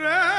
Re